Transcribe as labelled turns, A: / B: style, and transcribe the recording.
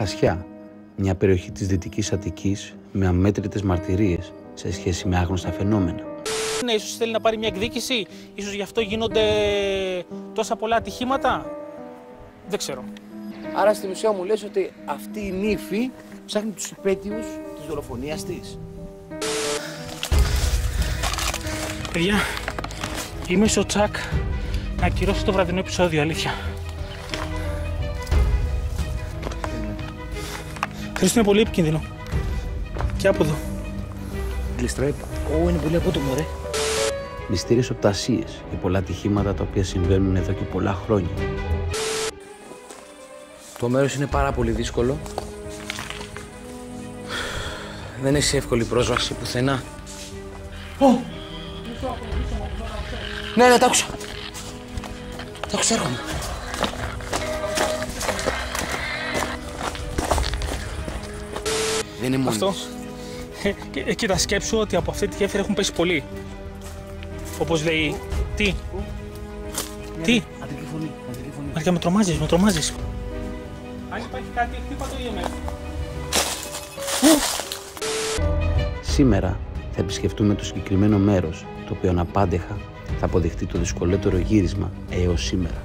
A: Χασιά, μια περιοχή της Δυτικής Αττικής με αμέτρητες μαρτυρίες σε σχέση με άγνωστα φαινόμενα.
B: Ναι, ίσως θέλει να πάρει μια εκδίκηση, ίσως γι' αυτό γίνονται τόσα πολλά ατυχήματα. Δεν ξέρω.
C: Άρα στην ουσία μου λες ότι αυτή η νύφη ψάχνει τους υπέτειους της δολοφονίας της.
B: Παιδιά, είμαι στο τσακ να ακυρώσω το βραδινό επεισόδιο, αλήθεια. Χρήστο είναι πολύ επικίνδυνο. Και από εδώ.
C: Γλιστράει. Ω, είναι πολύ απότομο, ρε.
A: Μυστήριες οπτασίες και πολλά ατυχήματα τα οποία συμβαίνουν εδώ και πολλά χρόνια.
C: Το μέρος είναι πάρα πολύ δύσκολο. Δεν έχει εύκολη πρόσβαση πουθενά. Ω! Ναι, ναι, τ' άκουσα. Τ' άκουσα, έρχομαι. Δεν είναι μόνη
B: Αυτό.
C: της.
B: Ε, και- Κοίτα, σκέψου ότι από αυτή τη γέφυρα έχουν πέσει πολλοί. Όπως λέει. Τι; Τι;
C: Αντρική φωνή, αντρική φωνή.
B: Μαριά, με τρομάζεις, με τρομάζεις. Αν υπάρχει κάτι, χτύπα το EMF.
A: Σήμερα θα επισκεφτούμε το συγκεκριμένο μέρος, το οποίο αναπάντεχα θα αποδειχτεί το δυσκολότερο γύρισμα έως σήμερα.